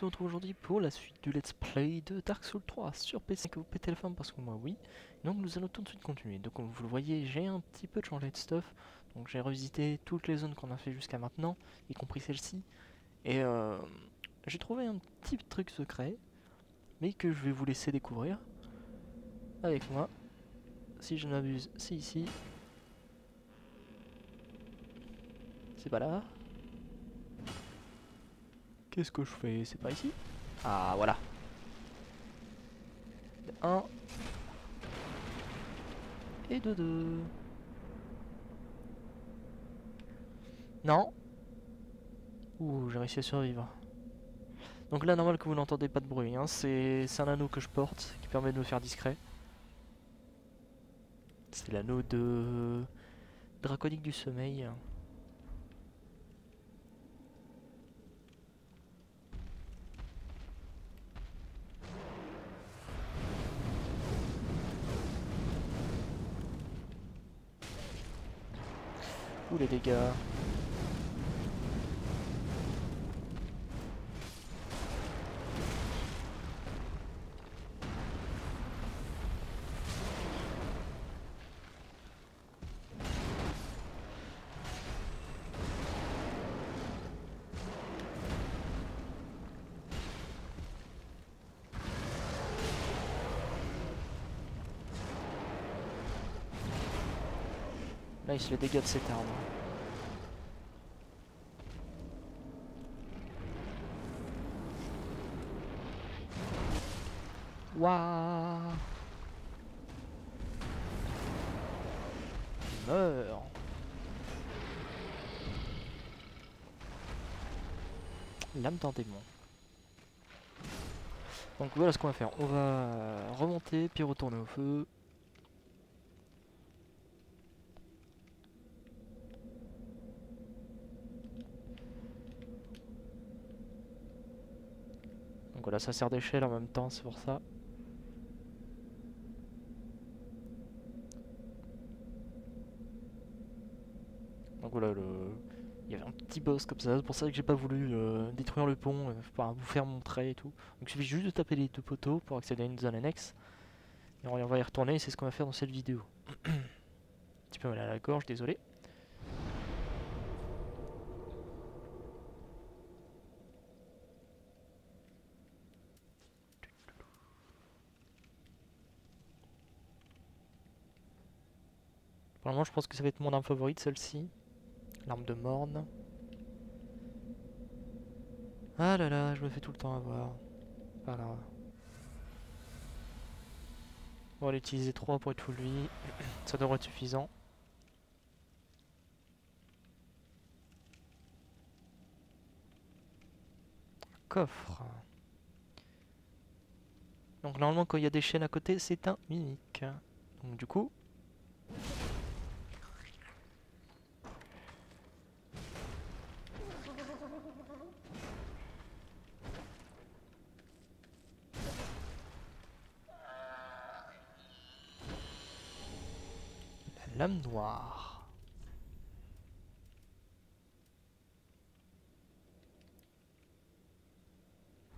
se retrouve aujourd'hui pour la suite du let's play de Dark Souls 3 sur PC que vous pétez la forme parce que moi oui. Donc nous allons tout de suite continuer. Donc comme vous le voyez, j'ai un petit peu changé de stuff. Donc j'ai revisité toutes les zones qu'on a fait jusqu'à maintenant, y compris celle-ci. Et euh, j'ai trouvé un petit truc secret, mais que je vais vous laisser découvrir avec moi. Si je ne m'abuse, c'est ici. C'est pas là Qu'est-ce que je fais? C'est pas ici? Ah, voilà. De 1. Et de 2. Non. Ouh, j'ai réussi à survivre. Donc là, normal que vous n'entendez pas de bruit. Hein. C'est un anneau que je porte qui permet de me faire discret. C'est l'anneau de... Draconique du sommeil. Ouh les dégâts. Les dégâts de cet arbre. Waouh Meurs L'âme d'un démon. Donc voilà ce qu'on va faire. On va remonter, puis retourner au feu. Ça sert d'échelle en même temps, c'est pour ça. Donc voilà, le... il y avait un petit boss comme ça, c'est pour ça que j'ai pas voulu euh, détruire le pont, euh, vous faire montrer et tout. Donc il suffit juste de taper les deux poteaux pour accéder à une zone annexe. Et on va y retourner, c'est ce qu'on va faire dans cette vidéo. un petit peu mal à la gorge, désolé. Pour le moment, je pense que ça va être mon arme favorite, celle-ci. L'arme de Morne. Ah là là, je me fais tout le temps avoir. Grave. On va l'utiliser 3 pour être full vie. ça devrait être suffisant. Coffre. Donc normalement quand il y a des chaînes à côté, c'est un mimique. Donc du coup, lame noire.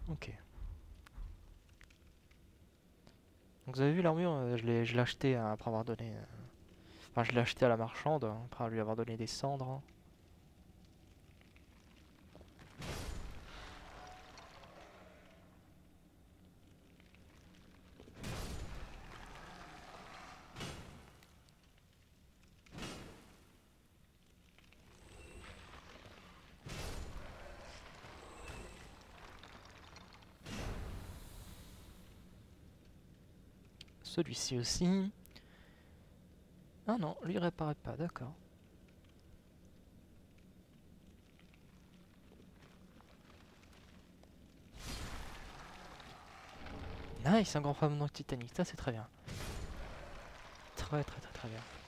Ok. Donc vous avez vu l'armure, euh, je l'ai acheté après avoir donné... Euh, enfin je l'ai acheté à la marchande, hein, après lui avoir donné des cendres. Hein. Celui-ci aussi. Ah non, lui il réparait pas, d'accord. Nice, un grand fragment titanique, ça c'est très bien. Très très très très bien.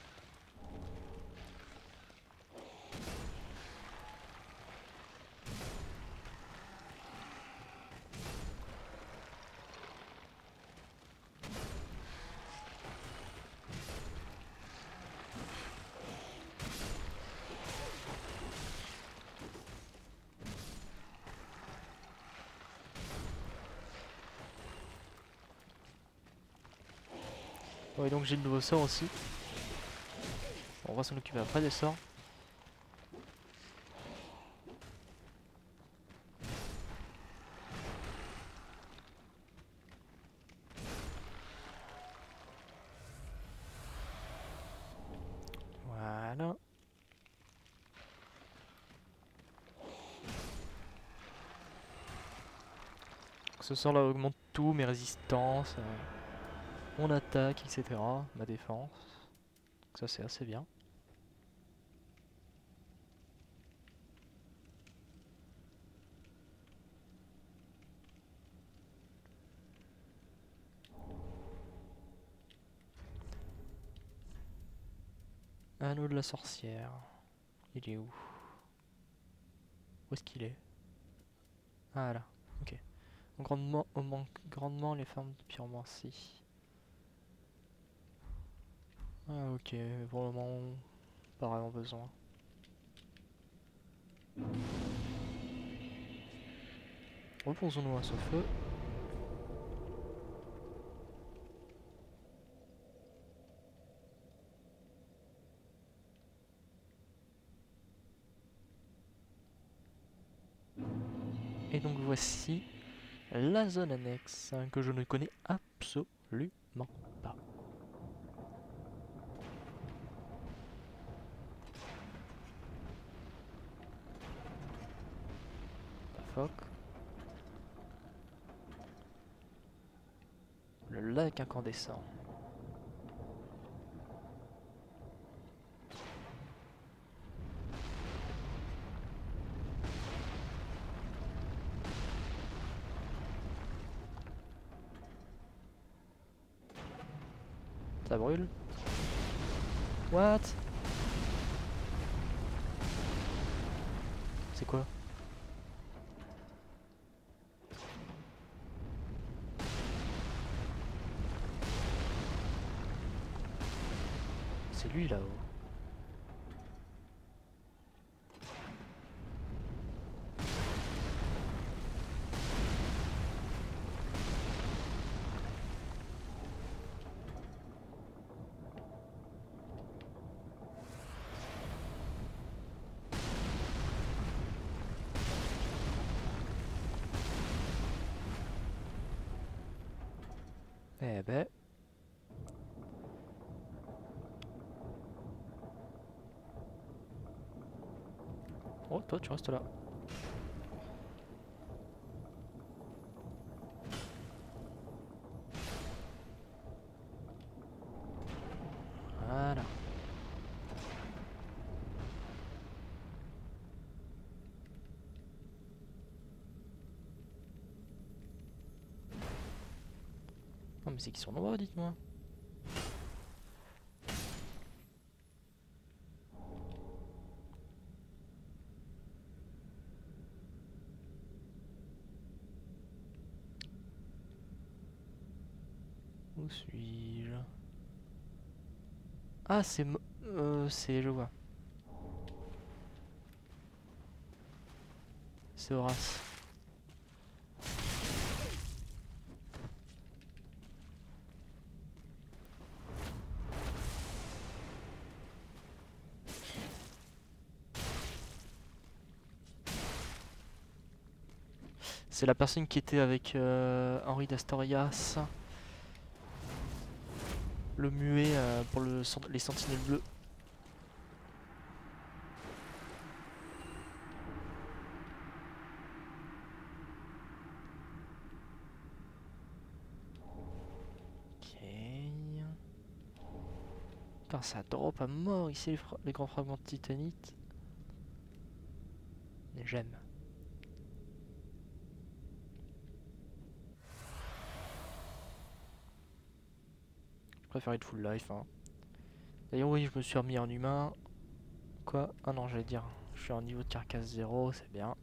Ouais, donc j'ai le nouveau sort aussi. On va s'en occuper après des sorts. Voilà. Ce sort là augmente tout, mes résistances, euh, mon attaque, etc. Ma défense. Ça c'est assez bien. Anneau de la sorcière. Il est où? Où est-ce qu'il est? Ah là, ok. Grandement, augmente grandement les formes de pyromancie. Ah ok, pour le moment, pas vraiment besoin. Reposons-nous à ce feu. Et donc voici la zone annexe hein, que je ne connais absolument pas. Le lac incandescent. Ça brûle. What? C'est quoi? Lui là-haut. Oh, toi, tu restes là. Voilà. Non mais c'est qu'ils sont nombreux, dites-moi. Où suis-je Ah, c'est... Euh, c'est... Je vois. C'est Horace. C'est la personne qui était avec euh, Henri d'Astorias. Le muet euh, pour les sentinelles bleues. Putain, ça drop à mort ici les, les grands fragments de titanite. J'aime. Préfère être full life. Hein. D'ailleurs, oui, je me suis remis en humain. Quoi? Ah non, j'allais dire, je suis en niveau de carcasse 0, c'est bien.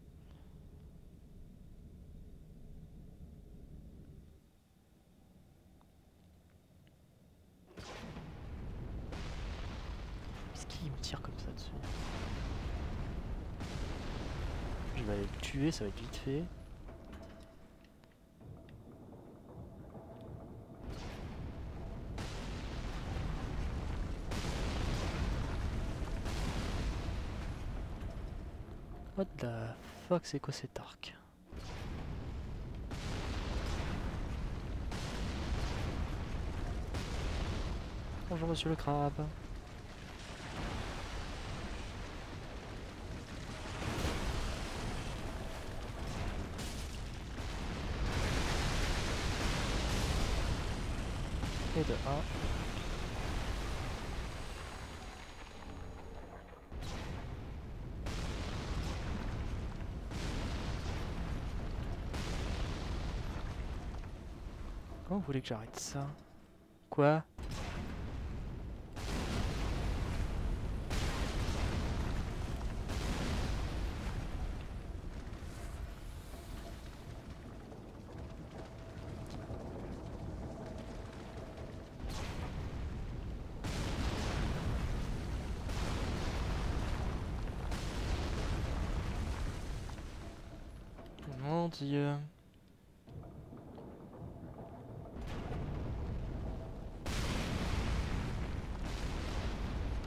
Qu'est-ce qu'il me tire comme ça dessus? Je vais aller le tuer, ça va être vite fait. What the fuck, c'est quoi cet arc? Bonjour monsieur le crabe. Et de 1. Voulez que j'arrête ça? Quoi? Mon dieu.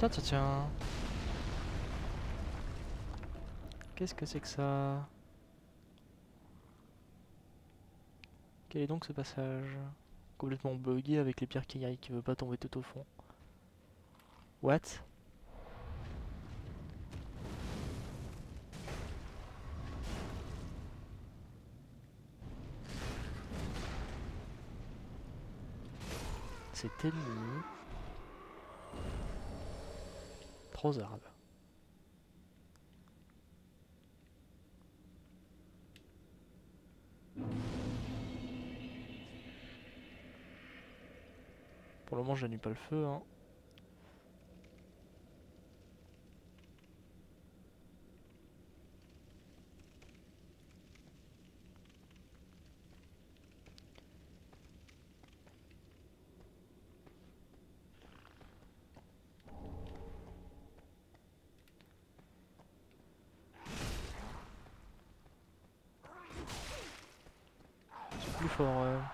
Tiens, tiens, tiens. Qu'est-ce que c'est que ça? Quel est donc ce passage? Complètement bugué avec les pierres qui qui veut pas tomber tout au fond. What? C'était ennemi. Pour le moment, je n'ai pas le feu. Hein. Fort.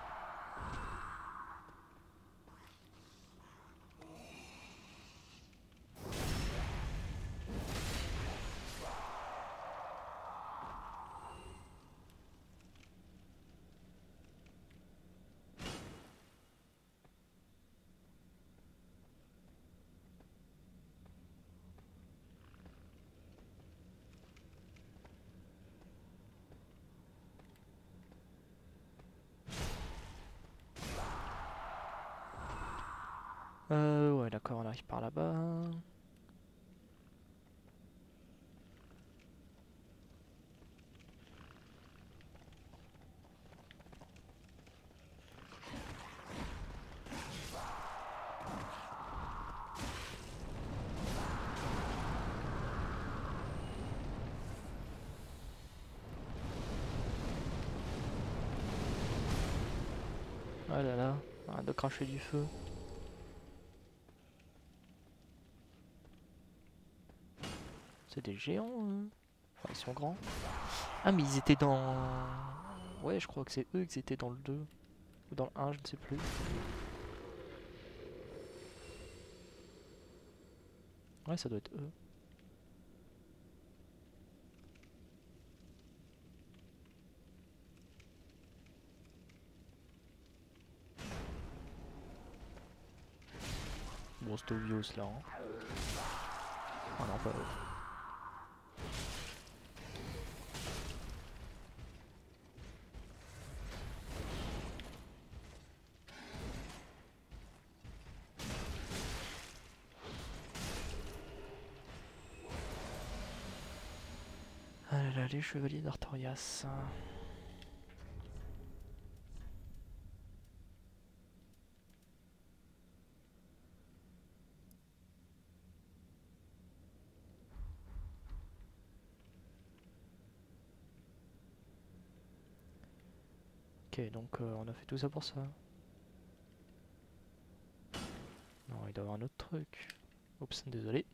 Euh. Ouais, d'accord, on arrive par là-bas. Ah là là, arrête de cracher du feu. Des géants. Enfin, ils sont grands. Ah, mais ils étaient dans... Ouais, je crois que c'est eux qui étaient dans le 2. Ou dans le 1, je ne sais plus. Ouais, ça doit être eux. Bon, c'est obvious là. Hein. Ah non, pas eux. Les chevaliers d'Artorias. Ok, donc euh, on a fait tout ça pour ça. Non, il doit y avoir un autre truc. Oups, désolé.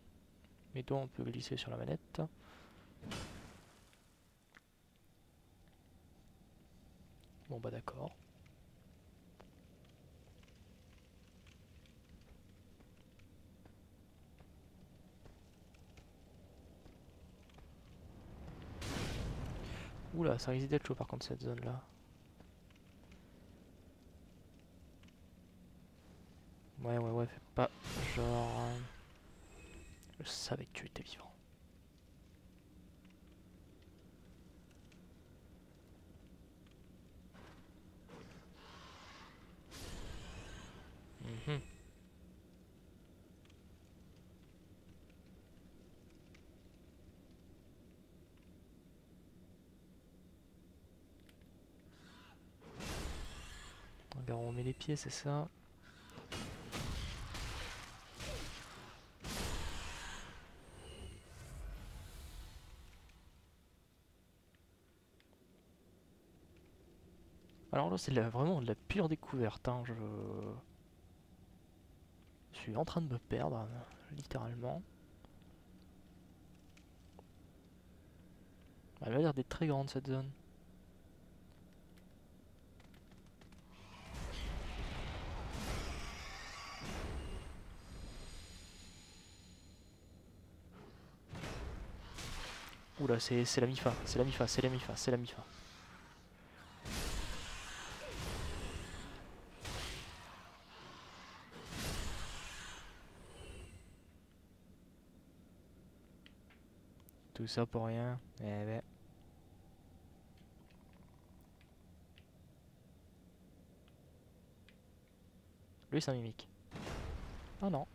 Mes doigts, on peut glisser sur la manette. Bon bah d'accord. Oula, ça risque d'être chaud par contre cette zone là. Ouais, ouais, ouais, fais pas genre. euh, Je savais que tu étais vivant. Mhm. Regarde, on met les pieds, c'est ça. Alors là, c'est vraiment de la pure découverte. hein, Je... suis en train de me perdre, littéralement. Elle a l'air d'être très grande cette zone. Oula, c'est la MIFA, c'est la MIFA, c'est la MIFA, c'est la MIFA. Tout ça pour rien. Eh ben. Lui, c'est un mimique. Ah non.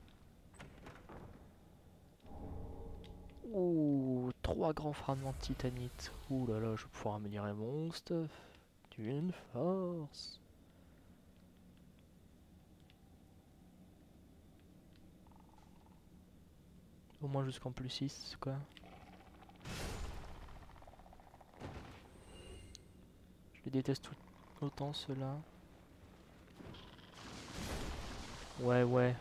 Ouh, trois grands fragments de titanite. Ouh là là, je vais pouvoir améliorer mon stuff. D'une force. Au moins jusqu'en plus 6, quoi. Je déteste tout autant ceux-là. Ouais, ouais.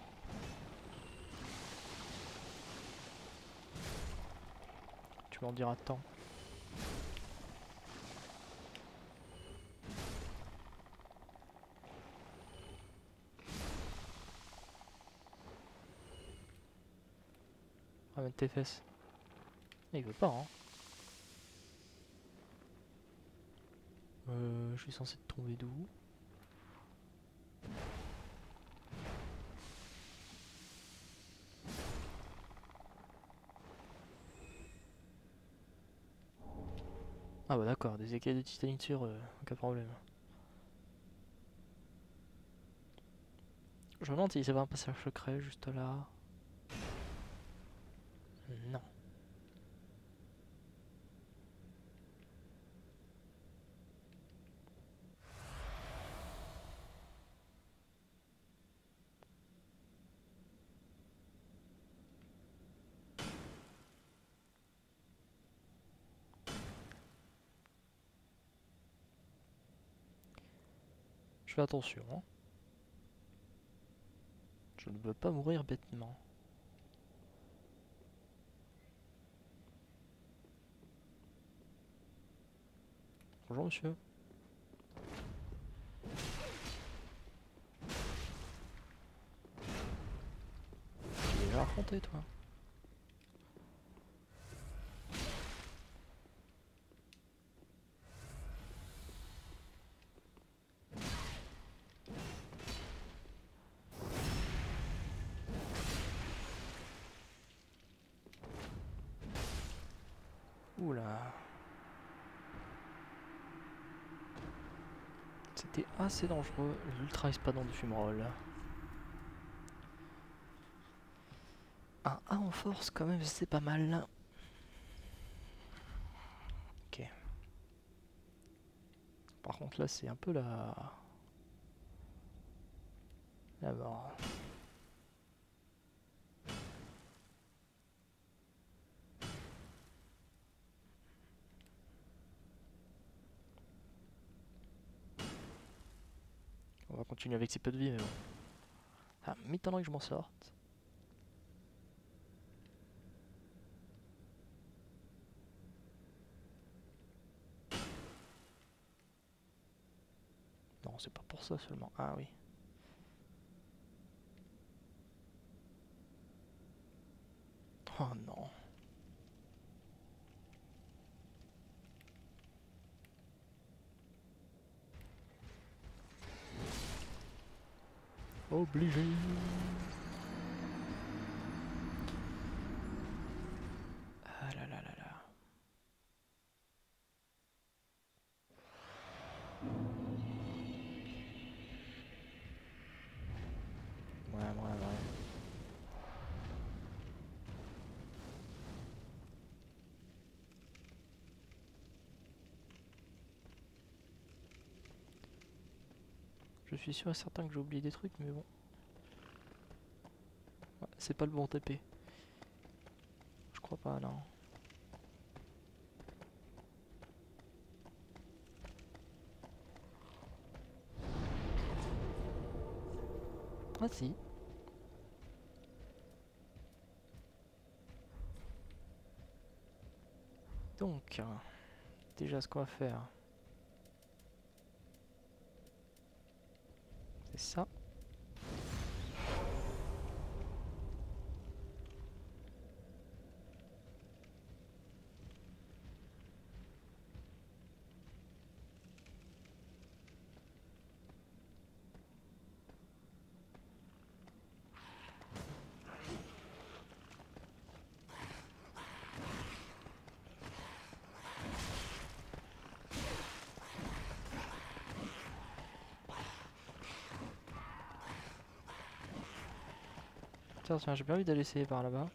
Tu m'en diras tant. Ramène tes fesses. Il veut pas, hein. Euh, je suis censé tomber d'où Ah bah d'accord, des écailles de titanite eux, aucun problème. Je me demande s'il y avait un passage secret juste là. Non. Je fais attention. hein. Je ne veux pas mourir bêtement. Bonjour monsieur. Tu es affronté toi Oula. C'était assez dangereux, l'ultra espadon du fumerol. Un A en force quand même, c'est pas mal. Ok. Par contre là c'est un peu la... La mort. Continuer avec ces peu de vie mais bon. Ça m'étonnerait que je m'en sorte. Non, c'est pas pour ça seulement. Ah oui. Oh non. Obligé. Ah là là là là. Ouais, ouais, ouais. Je suis sûr et certain que j'ai oublié des trucs, mais bon. Ouais, c'est pas le bon TP. Je crois pas, non. Ah si. Donc, déjà ce qu'on va faire, ça. J'ai bien envie d'aller essayer par là-bas.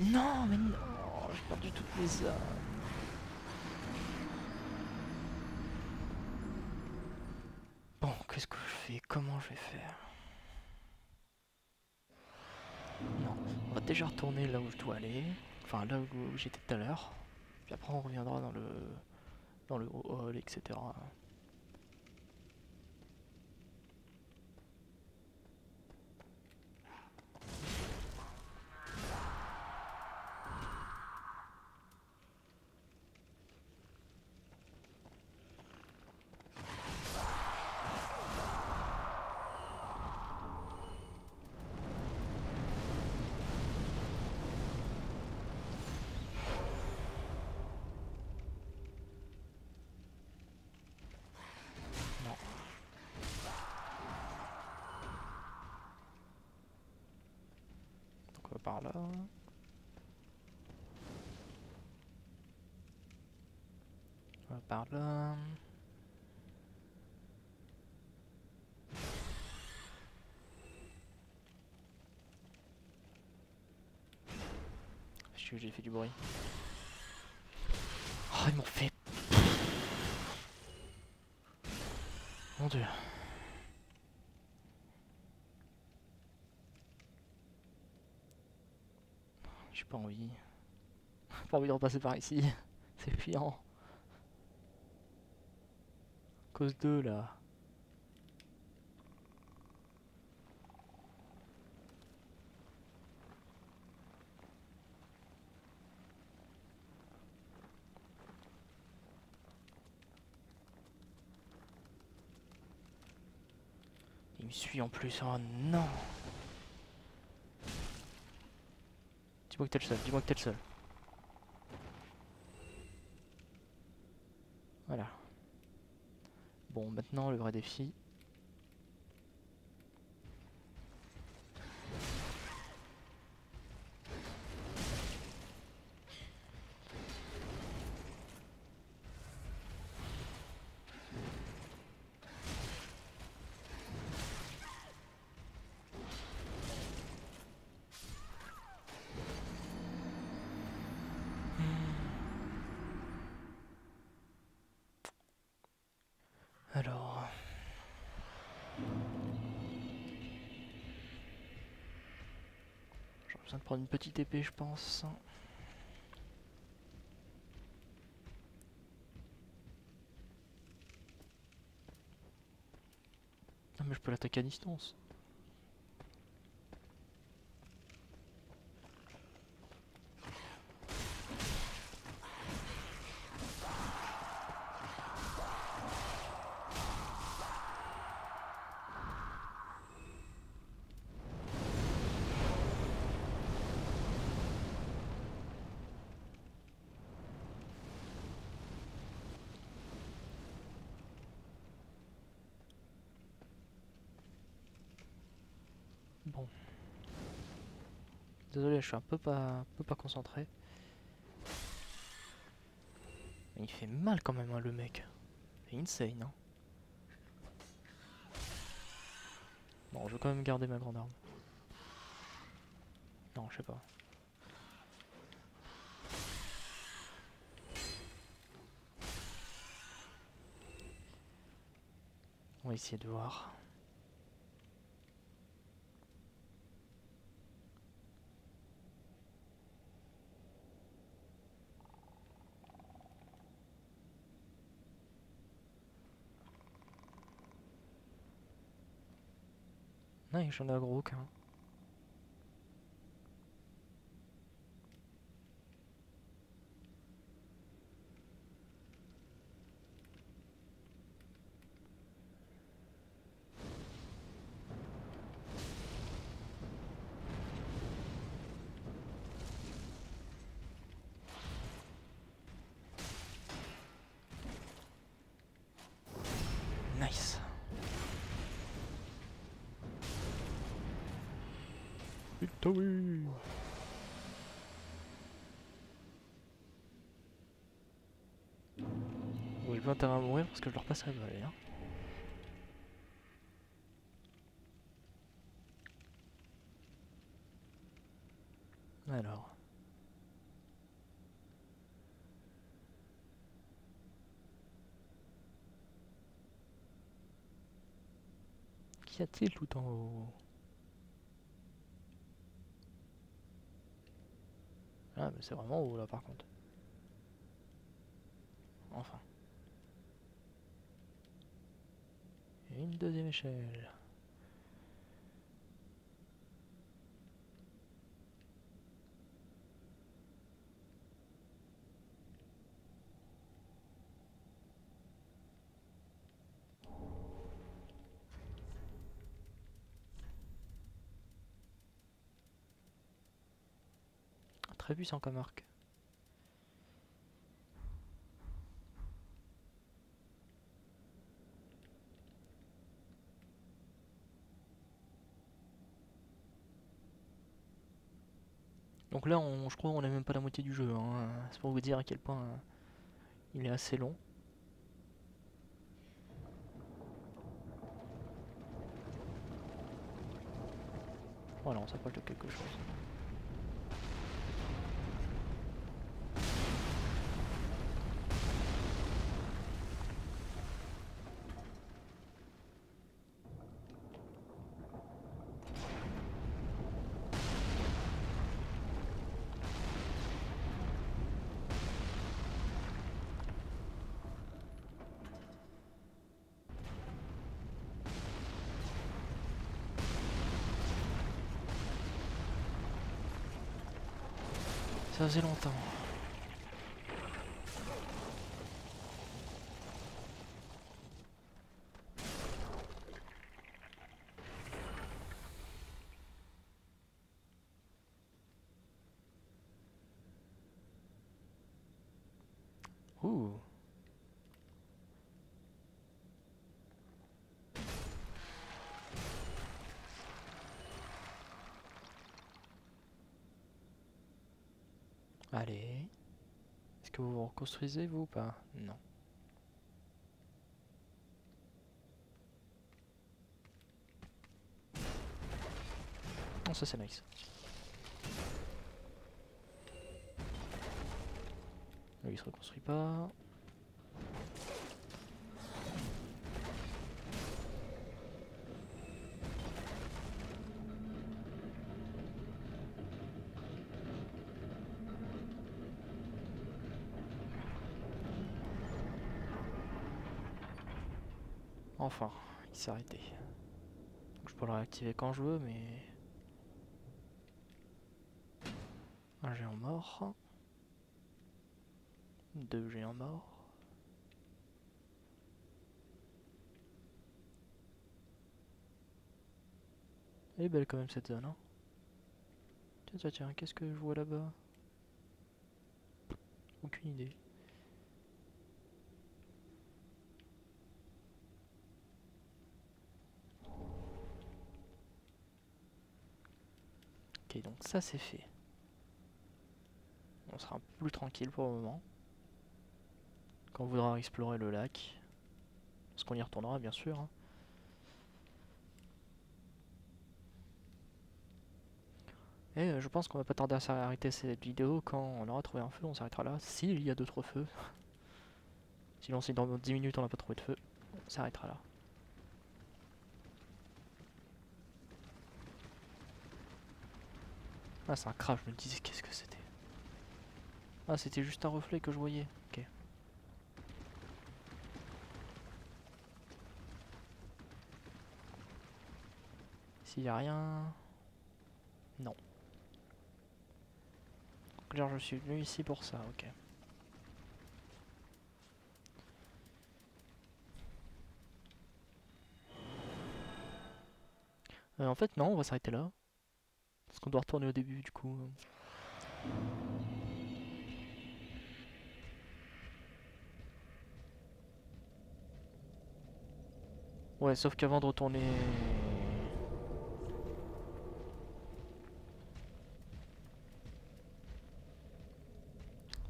Non, mais non, j'ai perdu toutes mes armes. Bon, qu'est-ce que je fais Comment je vais faire Non, on va déjà retourner là où je dois aller. Enfin, là où j'étais tout à l'heure. Puis après, on reviendra dans le dans le hall, etc. Non. Donc on va par là. On va par là. J'ai fait du bruit. Oh, ils m'ont fait. Mon dieu. J'ai pas envie. Pas envie de repasser par ici. C'est chiant. Cause 2 là. Il me suit en plus. Oh non. Dis-moi que t'es le seul. Dis-moi que t'es le seul. Voilà. Bon, maintenant le vrai défi. Alors. J'aurais besoin de prendre une petite épée, je pense. Non, mais je peux l'attaquer à distance. Désolé, je suis un peu pas, peu pas concentré. Il fait mal quand même, hein, le mec. C'est insane, hein. Bon, je veux quand même garder ma grande arme. Non, je sais pas. On va essayer de voir. Non, j'en ai aggro aucun. Nice. Victory Bon, j'ai pas intérêt à mourir parce que je leur passe la balle, hein. Alors. Qu'y a-t-il tout en haut? Mais c'est vraiment haut là par contre. Enfin. Une deuxième échelle. Très puissant comme arc. Donc là, on, je crois qu'on n'a même pas la moitié du jeu. hein. C'est pour vous dire à quel point euh, il est assez long. Voilà, on s'approche de quelque chose. Ça faisait longtemps. Ouh. Allez. Est-ce que vous vous reconstruisez vous ou pas? Non. Non, ça c'est nice. Lui il se reconstruit pas. Enfin, il s'est arrêté. Je peux le réactiver quand je veux, mais... Un géant mort. Deux géants morts. Elle est belle quand même cette zone, hein. Tiens, tiens, tiens, qu'est-ce que je vois là-bas? Aucune idée. Ok, donc ça c'est fait. On sera un peu plus tranquille pour le moment. Quand on voudra explorer le lac. Parce qu'on y retournera bien sûr. hein. Et euh, je pense qu'on va pas tarder à s'arrêter cette vidéo quand on aura trouvé un feu, on s'arrêtera là. S'il y a d'autres feux. Sinon si dans 10 minutes on n'a pas trouvé de feu, on s'arrêtera là. Ah c'est un crash, je me disais qu'est-ce que c'était? Ah c'était juste un reflet que je voyais, ok. S'il y a rien... Non. Claire, je suis venu ici pour ça, ok. Euh, en fait, non, on va s'arrêter là. Parce qu'on doit retourner au début, du coup. Ouais, sauf qu'avant de retourner...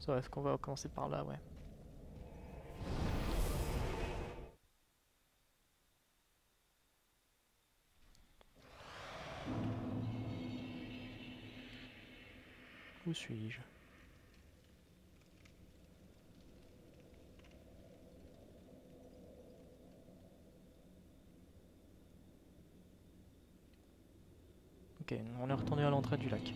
Ça va, est-ce qu'on va commencer par là, ouais. Suis-je? Ok, on est retourné à l'entrée du lac.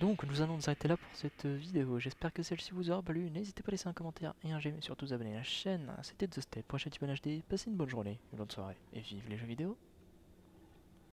Donc nous allons nous arrêter là pour cette vidéo. J'espère que celle-ci vous aura plu. N'hésitez pas à laisser un commentaire et un j'aime et surtout vous abonner à la chaîne. C'était The Step, HD. Passez une bonne journée, une bonne soirée et vive les jeux vidéo.